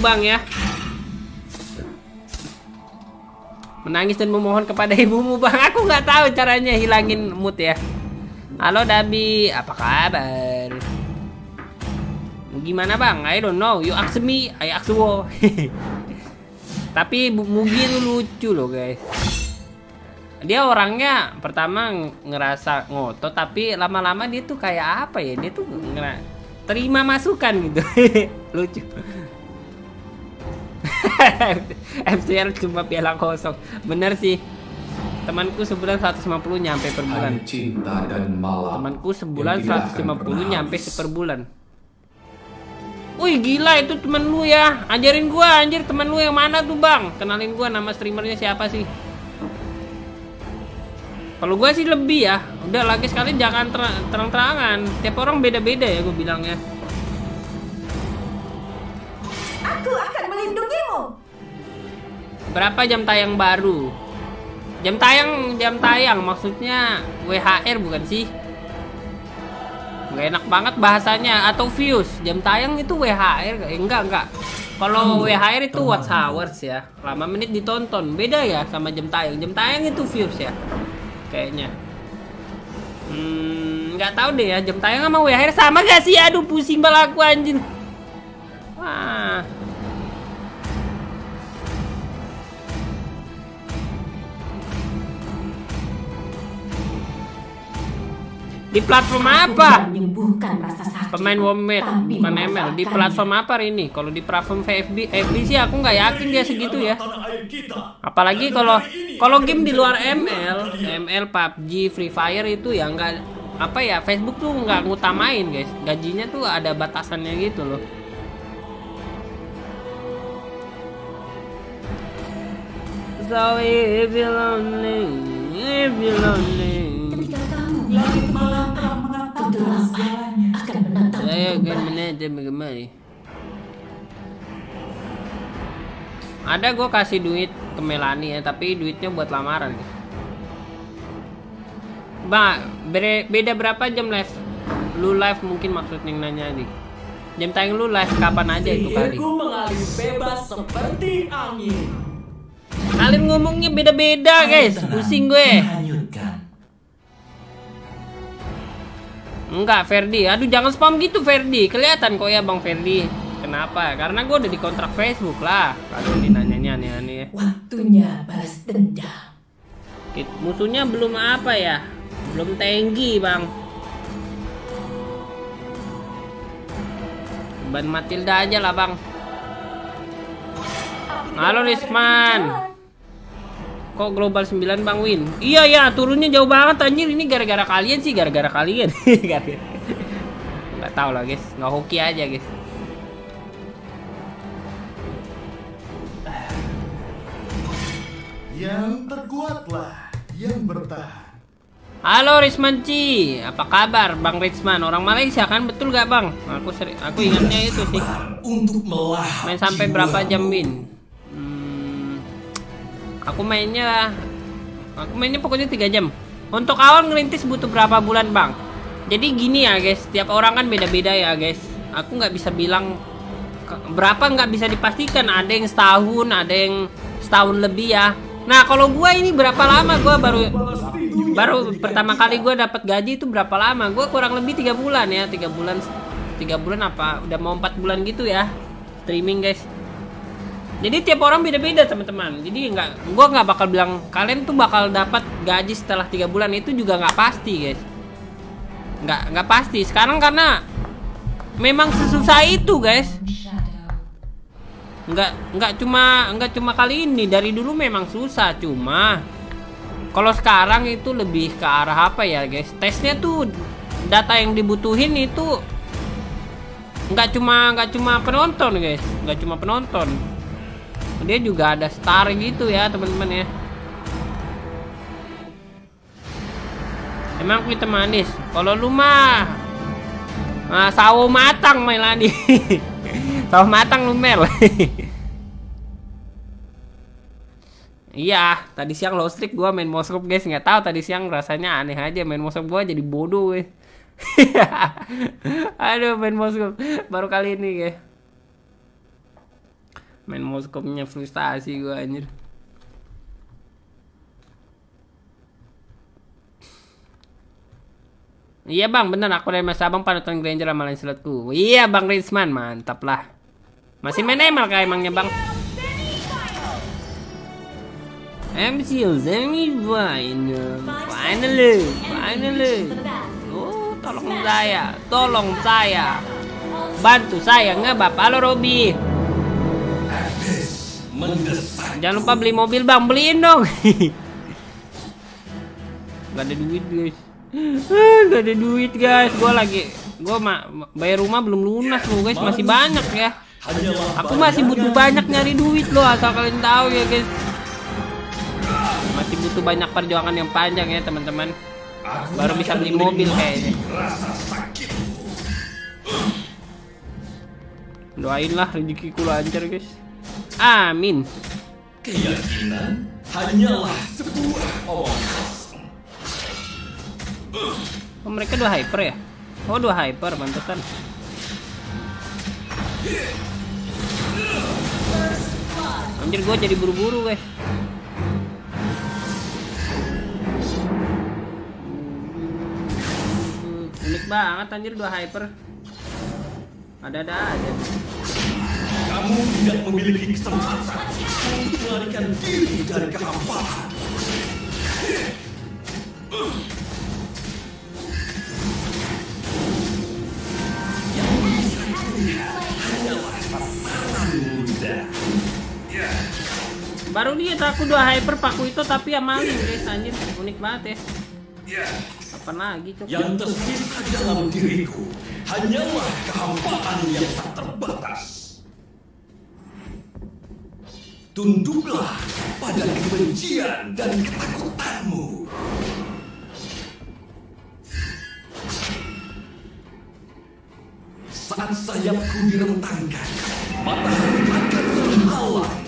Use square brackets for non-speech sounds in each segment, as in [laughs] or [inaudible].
bang ya. Menangis dan memohon kepada ibumu bang. Aku nggak tahu caranya hilangin mood ya. Halo Dabi. Apa kabar? Gimana bang? I don't know. You ask me I ask you [laughs] tapi Mugi itu lucu loh guys. Dia orangnya pertama ngerasa ngotot tapi lama-lama dia tuh kayak apa ya? Dia tuh ngera terima masukan gitu. [laughs] Lucu [laughs] MCR cuma piala kosong. Bener sih. Temanku sebulan 150 nyampe per bulan. cinta dan malam temanku sebulan 150 nyampe per bulan. Wih gila itu temen lu ya. Ajarin gua anjir temen lu yang mana tuh bang? Kenalin gua nama streamernya siapa sih? Kalau gua sih lebih ya. Udah lagi sekali jangan terang-terangan. Tiap orang beda-beda ya gue bilangnya Berapa jam tayang baru? Jam tayang jam tayang. Maksudnya WHR bukan sih? Gak enak banget bahasanya. Atau views. Jam tayang itu WHR eh, enggak enggak. Kalau WHR itu watch hours ya. Lama menit ditonton. Beda ya sama jam tayang. Jam tayang itu views ya kayaknya. Hmm nggak tahu deh ya. Jam tayang sama WHR sama gak sih? Aduh pusing banget aku anjing. Wah Di platform apa? Pemain Womet, bukan ML. Di platform apa ini? Kalau di platform FB, FB sih aku nggak yakin dia segitu ya. Apalagi kalau kalau game di luar ML, ML, PUBG, Free Fire itu ya nggak apa ya Facebook tuh nggak ngutamain guys. Gajinya tuh ada batasannya gitu loh. So if you're lonely, if you're lonely. Langit malam telah mengatakan segalanya. Akan menatap Saya akan menatap kembali. Ada gue kasih duit ke Melani ya, tapi duitnya buat lamaran. Mbak, beda berapa jam live? Lu live mungkin maksudnya nanya nih. Jam tayang lu live kapan aja itu kali? mengalir bebas seperti angin. Kalian ngomongnya beda-beda guys, pusing gue. Enggak, Ferdi. Aduh, jangan spam gitu, Ferdi. Kelihatan kok ya, Bang Ferdi. Kenapa? Karena gue udah di kontrak Facebook lah. Aduh, ini nanyanya aneh-aneh. Waktunya balas dendam. Musuhnya belum apa ya? Belum tinggi, Bang. Ban Matilda aja lah, Bang. Halo, Risman. Kok global 9 Bang Win? Iya ya, turunnya jauh banget anjir. Ini gara-gara kalian sih, gara-gara kalian. [laughs] Nggak tahu lah, guys. Nggak hoki aja, guys. Yang terkuatlah yang bertahan. Halo Rismanci, apa kabar Bang Risman? Orang Malaysia kan betul gak Bang? Aku seri, aku ingatnya itu sih. Untuk melah. Main sampai berapa jam Win? Aku mainnya aku mainnya pokoknya tiga jam. Untuk awal ngerintis butuh berapa bulan bang? Jadi gini ya guys setiap orang kan beda-beda ya guys. Aku nggak bisa bilang berapa nggak bisa dipastikan. Ada yang setahun ada yang setahun lebih ya. Nah kalau gue ini berapa lama gue baru baru pertama kali gue dapat gaji itu berapa lama? Gue kurang lebih tiga bulan ya tiga bulan tiga bulan apa? Udah mau empat bulan gitu ya streaming guys jadi tiap orang beda-beda teman-teman. Jadi nggak gue nggak bakal bilang kalian tuh bakal dapat gaji setelah tiga bulan. Itu juga nggak pasti guys. Nggak nggak pasti. Sekarang karena memang sesusah itu guys. Nggak nggak cuma nggak cuma kali ini. Dari dulu memang susah cuma kalau sekarang itu lebih ke arah apa ya guys? Tesnya tuh data yang dibutuhin itu nggak cuma nggak cuma penonton guys. Nggak cuma penonton dia juga ada star gitu ya teman-teman ya. Emang kita manis? Kalau lu mah nah, sawo matang Melani [laughs] sawo matang lu Mel. [laughs] Iya tadi siang low streak gua main Moskop guys. Nggak tahu tadi siang rasanya aneh aja main Moskop gua jadi bodoh [laughs] aduh main Moskop baru kali ini guys Main moskopnya frustasi gua anjir. Iya bang, bener aku dari Mas Abang panutan Granger sama Lancelotku. Iya bang Rinsman, mantap lah. Masih main ML kayak emangnya bang. MCL Zemi Final Finally Finally Oh tolong saya Tolong saya Bantu saya ngebap Halo Robi Mendesak. Jangan lupa beli mobil bang. Beliin dong. [laughs] Gak ada duit guys. [laughs] Gak ada duit guys. Gue lagi Gue ma bayar rumah belum lunas loh guys. Masih banyak ya. Aku masih butuh banyak nyari duit loh Asal kalian tahu ya guys. Masih butuh banyak perjuangan yang panjang ya teman-teman. Baru bisa beli mobil kayaknya. Doainlah rezekiku lancar guys Amin. Keyakinan hanyalah sebuah omong. Oh mereka dua hyper ya? Oh dua hyper pantesan. Anjir gue jadi buru-buru guys Unik banget anjir dua hyper. Ada-ada aja Kamu tidak memiliki kesempatan untuk melarikan diri dari kehampaan. Yang bisa kulihat hanyalah sasaran muda. Baru lihat aku dua hyper paku itu tapi ya maling guys anjir unik banget ya Apa lagi cok Yang tersisa dalam diriku hanyalah kehampaan yang tak terbatas. Tunduklah pada kebencian dan ketakutanmu. Saat sayapku direntangkan, matahari akan terhalang.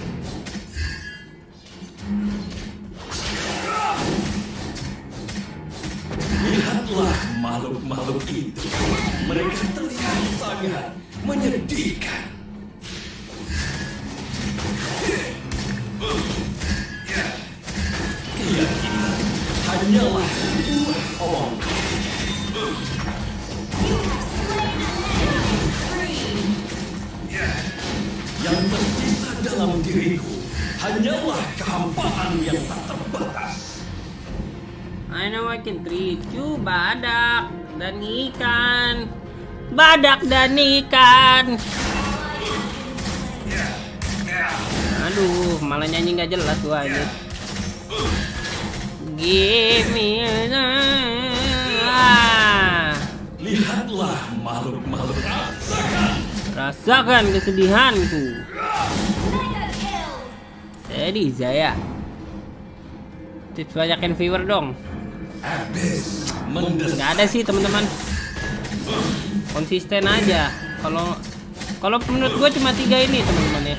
Lihatlah makhluk-makhluk itu. Mereka terlihat sangat menyedihkan. Omong Yang tersisa dalam diriku hanyalah kehampaan yang tak terbatas. I know I can treat you badak dan ikan. Badak dan ikan. Aduh malah nyanyi nggak jelas gua ini Ah. Lihatlah makhluk-makhluk rasakan. Rasakan kesedihanku Jadi saya Tips banyakin viewer dong nggak ada sih teman-teman konsisten aja kalau kalau menurut gue cuma tiga ini teman-teman ya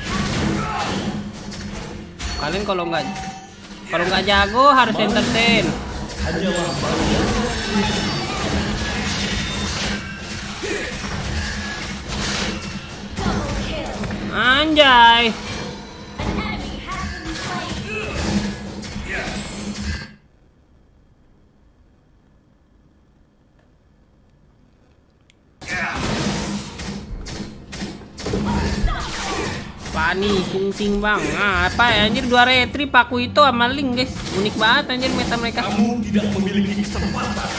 kalian kalau nggak kalau nggak jago harus entertain. Anjay Pani, sing bang. Ah, apa ya anjir dua retri paku itu sama link guys. Unik banget anjir meta mereka. kamu tidak memiliki kesempatan apa.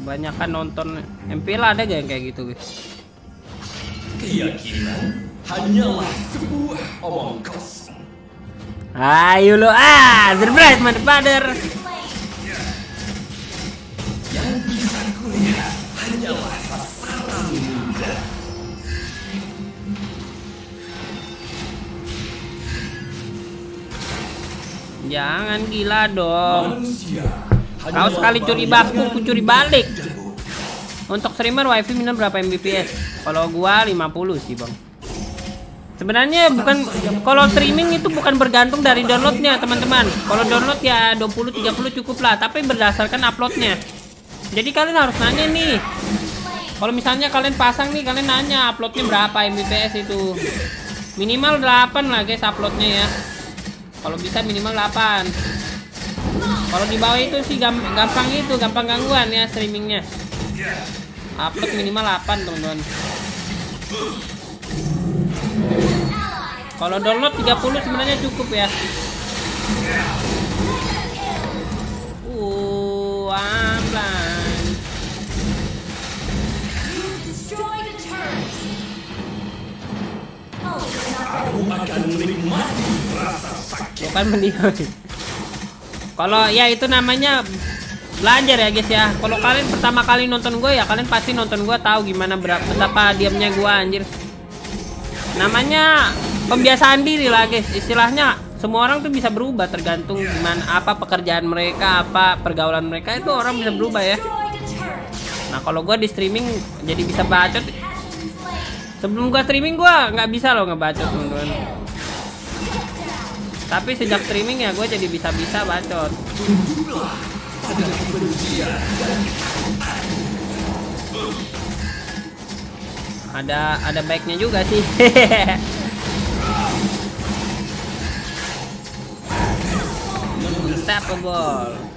Kebanyakan nonton MPL ada gak yang kayak gitu guys? Keyakinan hanyalah sebuah omong kosong. Ayo lo ah, surprise motherfucker. Yang Jangan gila dong. Manusia Kau sekali curi dari ku curi balik. Untuk streamer wifi minum berapa Mbps? Kalau gua 50 sih, Bang. Sebenarnya bukan kalau streaming itu bukan bergantung dari downloadnya, teman-teman. Kalau download ya 20 30 cukup lah, tapi berdasarkan uploadnya. Jadi kalian harus nanya nih. Kalau misalnya kalian pasang nih, kalian nanya uploadnya berapa Mbps itu. Minimal 8 lah guys uploadnya ya. Kalau bisa minimal 8. Kalau di bawah itu sih gam- gampang itu, gampang gangguan ya streamingnya. Upload minimal 8 teman-teman. Kalau download 30 sebenarnya cukup ya. Akan menikmati rasa sakit. Bukan mendiam. Kalau ya itu namanya belajar ya guys ya. Kalau kalian pertama kali nonton gue ya kalian pasti nonton gue tahu gimana berapa betapa diamnya gue anjir. Namanya pembiasaan diri lah guys. Istilahnya semua orang tuh bisa berubah tergantung gimana apa pekerjaan mereka, apa pergaulan mereka itu orang bisa berubah ya. Nah kalau gue di streaming jadi bisa bacot. Sebelum gue streaming gue nggak bisa loh ngebacot teman-teman. Tapi sejak streaming ya gue jadi bisa-bisa bacot. Ada ada baiknya juga sih [laughs] unstoppable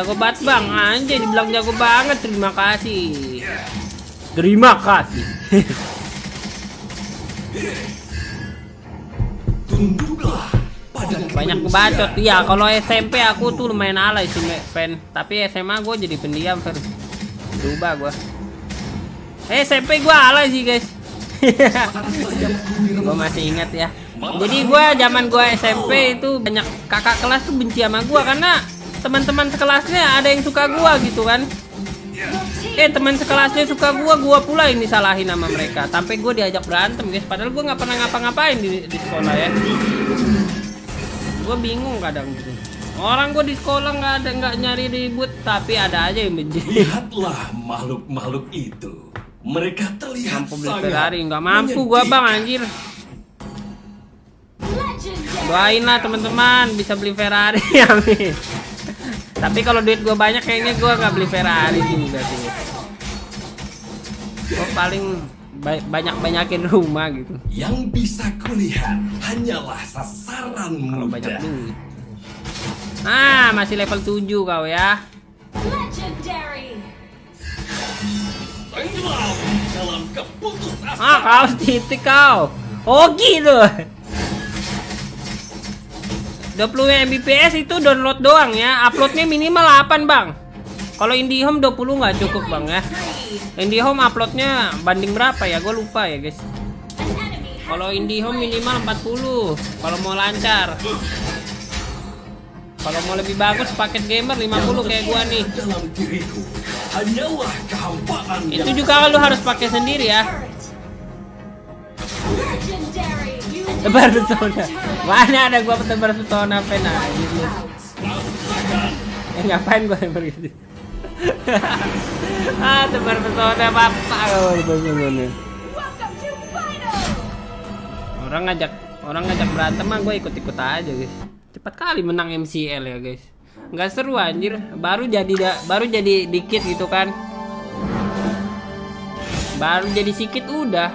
jago banget bang. Anjay dibilang jago banget. Terima kasih. Terima kasih. Tunduklah pada banyak kebacot iya kalau SMP aku tuh lumayan alay sih fan tapi SMA gue jadi pendiam Fer. berubah gue eh, SMP gue alay sih guys. [laughs] Gue masih ingat ya. Jadi gue zaman gue SMP itu banyak kakak kelas tuh benci sama gue karena teman-teman sekelasnya ada yang suka gue gitu kan? Eh teman sekelasnya suka gue gue pula ini salahin sama mereka. Sampai gue diajak berantem guys. Padahal gue nggak pernah ngapa-ngapain di, di sekolah ya. Gue bingung kadang gitu. Orang gue di sekolah nggak ada nggak nyari ribut tapi ada aja yang benci. Lihatlah makhluk-makhluk itu. Mereka terlihat mampu sangat Ferrari nggak mampu gua bang anjir. Doain lah teman-teman bisa beli Ferrari [laughs] amin tapi kalau duit gua banyak kayaknya gua nggak beli Ferrari juga sih gua paling ba- banyak-banyakin rumah gitu. Yang bisa kulihat hanyalah sasaran kalau banyak duit. Ah masih level 7 kau ya. Legendary. Tenggelam dalam keputusasaan. ah kau titik kau. Ogi tuh 20 Mbps itu download doang ya. Uploadnya minimal 8 bang. Kalau IndiHome 20 nggak cukup bang ya. IndiHome uploadnya banding berapa ya? Gue lupa ya guys. Kalau IndiHome minimal 40 kalau mau lancar. Kalau mau lebih bagus paket gamer 50 kayak gua nih. Itu juga lu harus pakai sendiri ya. Tebar pesona. Mana ada gua tebar pesona pena gitu eh ngapain gua tebar gitu [laughs] ah tebar pesona bapak. Final. orang ngajak orang ngajak berantem mah gue ikut-ikut aja guys. Cepat kali menang MCL ya guys. Nggak seru anjir. Baru jadi da- baru jadi dikit gitu kan. Baru jadi sikit udah